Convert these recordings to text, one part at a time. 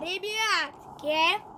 Bíblia, que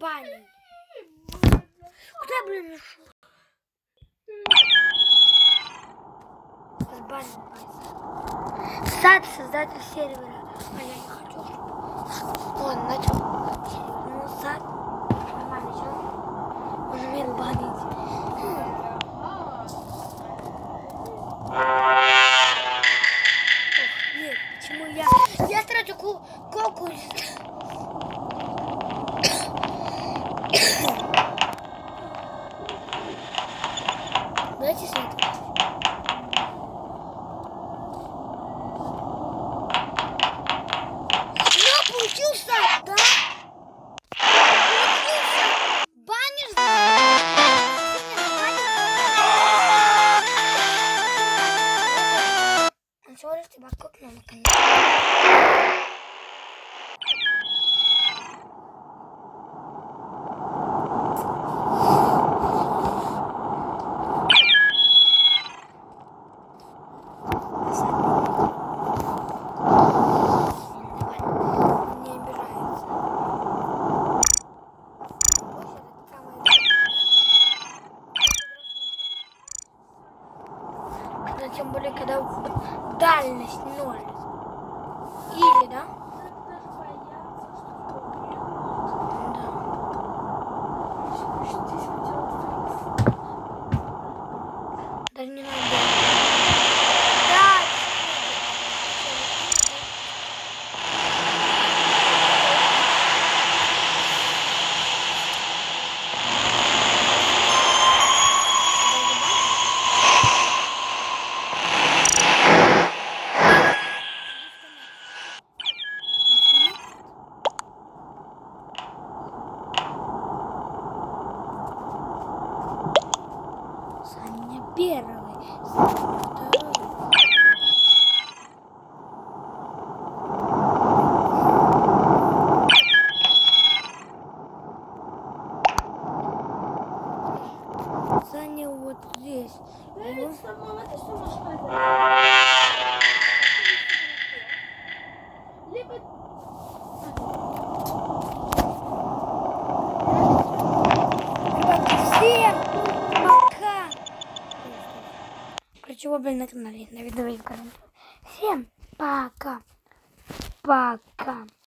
Баней. Куда, блин, ушел? С. Сад создатель сервера. А я не хочу. Он начал. Ну, сад. Нормально? Он умеет банить. Получился, да? Получился. Баннер. Он всего лишь тебя купил наконец. Не обижается. Когда, тем более, когда дальность ноль. Или, да? Даже не надо. Да! Саня первый. Саня второй. Саня вот здесь. И Вы, блин, на канале. На видео Всем пока! Пока!